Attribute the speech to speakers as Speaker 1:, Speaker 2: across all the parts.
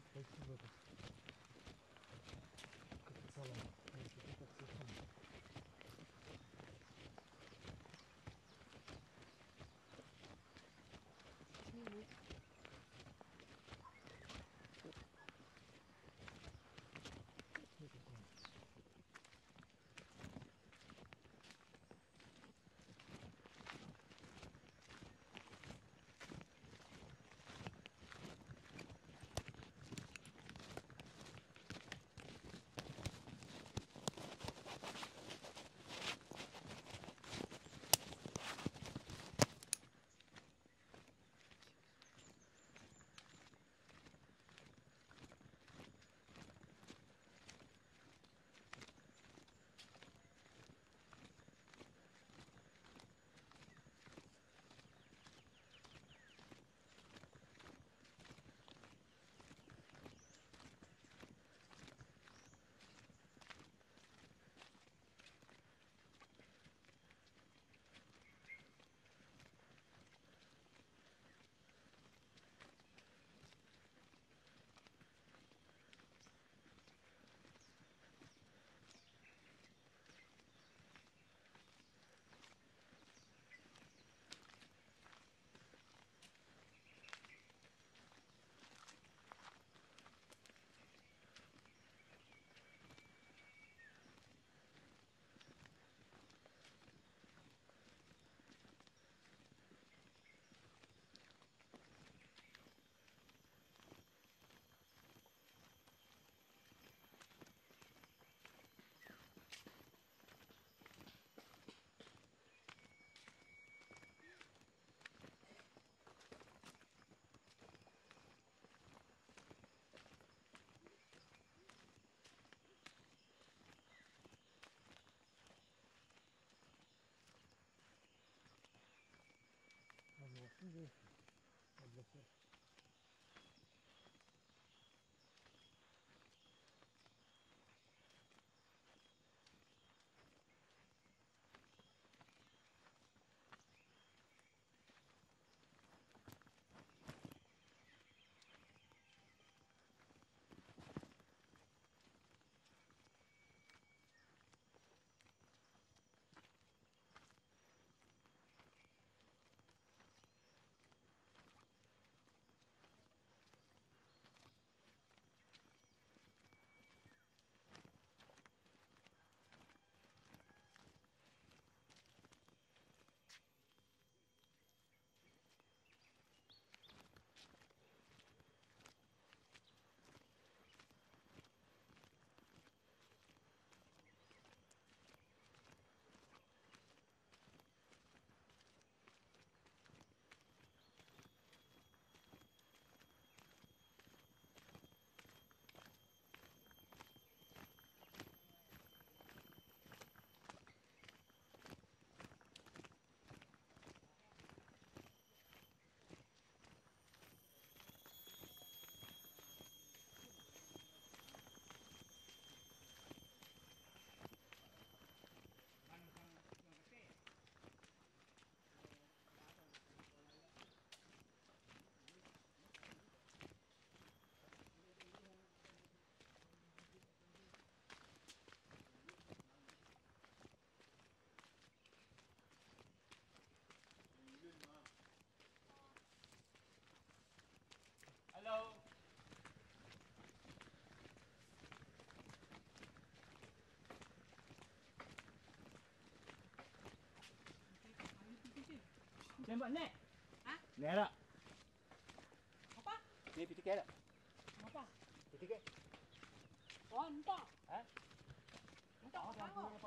Speaker 1: спасибо. Şimdi ablası Tembak nek.
Speaker 2: Ha?
Speaker 1: Nera.
Speaker 2: Apa?
Speaker 1: Ni piti kera.
Speaker 2: Apa?
Speaker 1: Piti ke.
Speaker 2: Oh, entah.
Speaker 1: Ha?
Speaker 2: Entah
Speaker 1: Oh,
Speaker 2: apa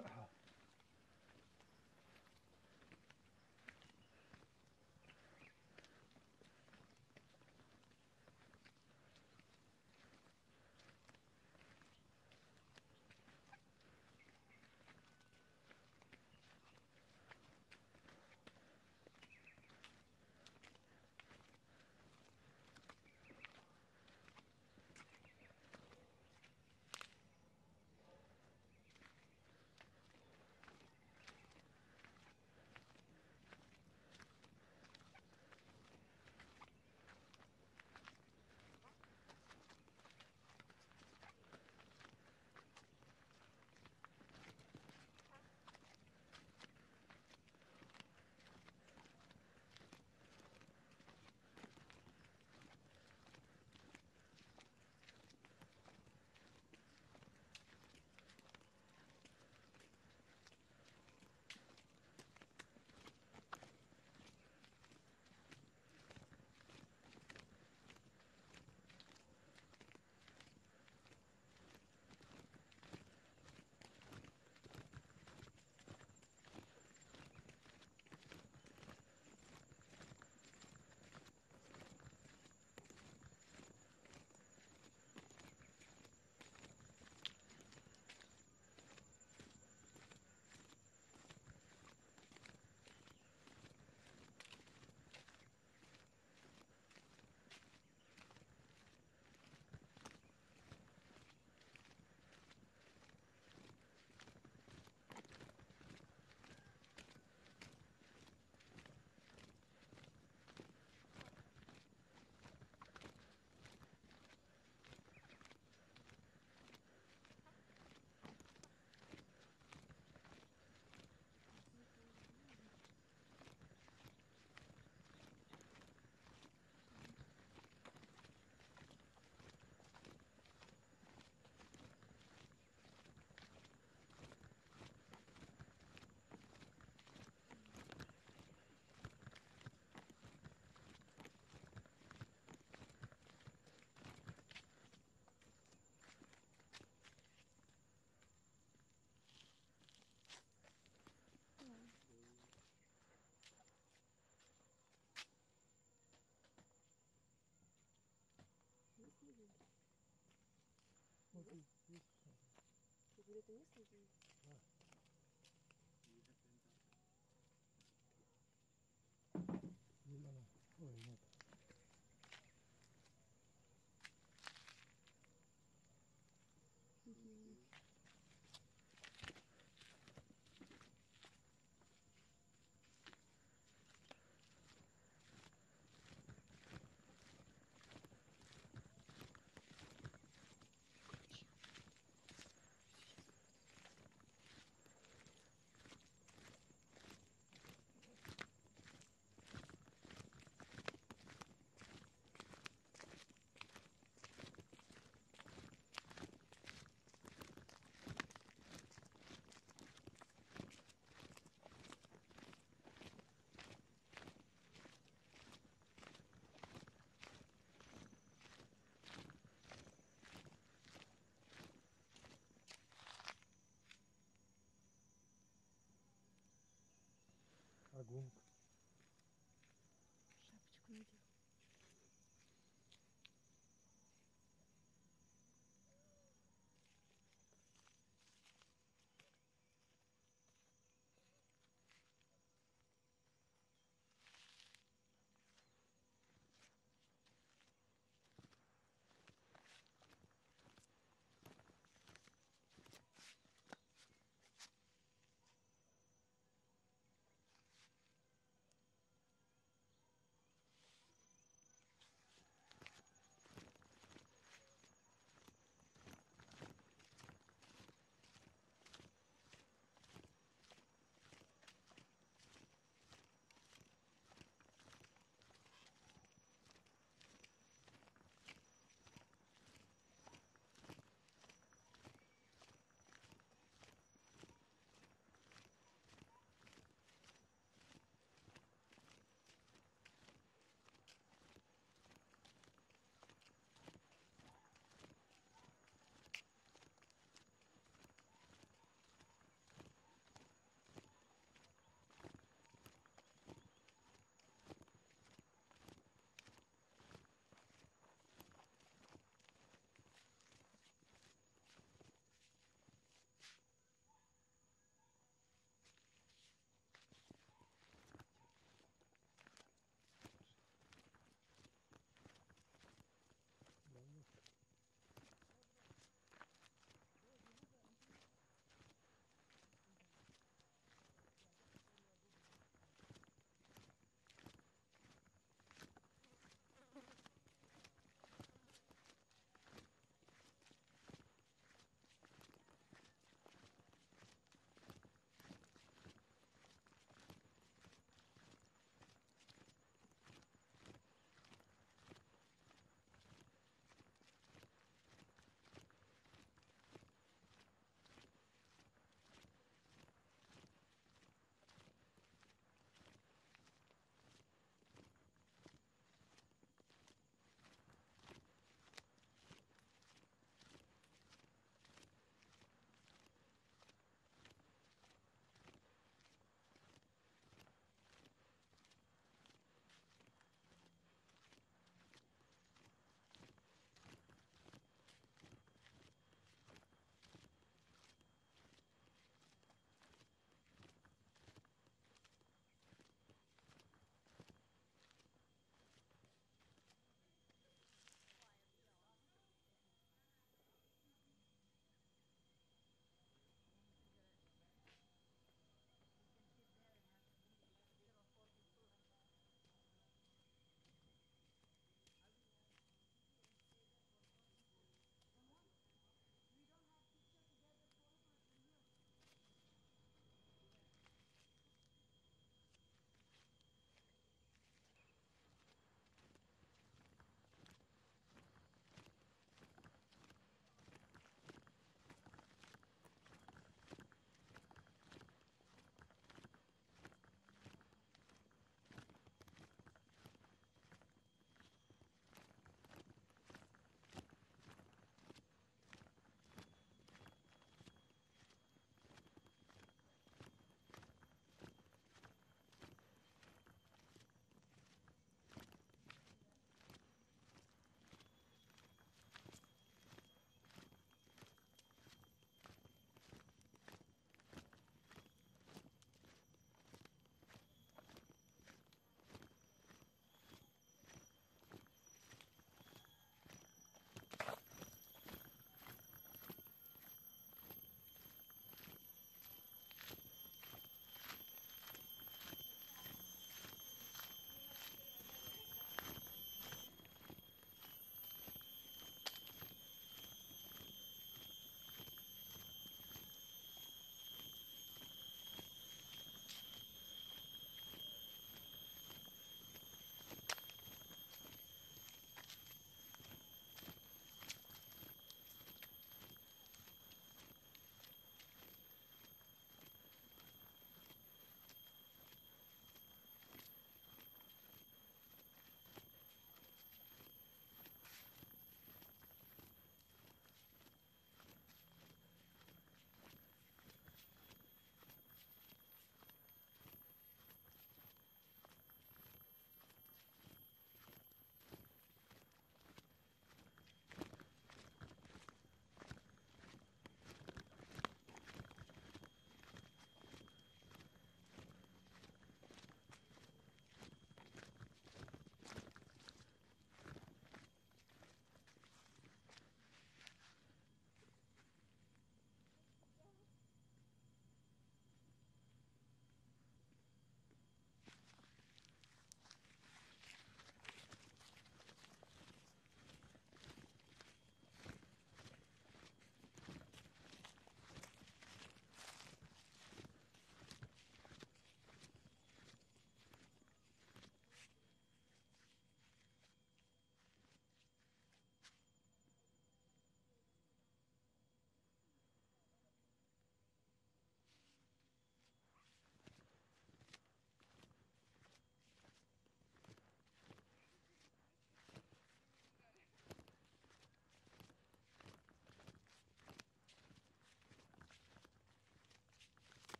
Speaker 3: algum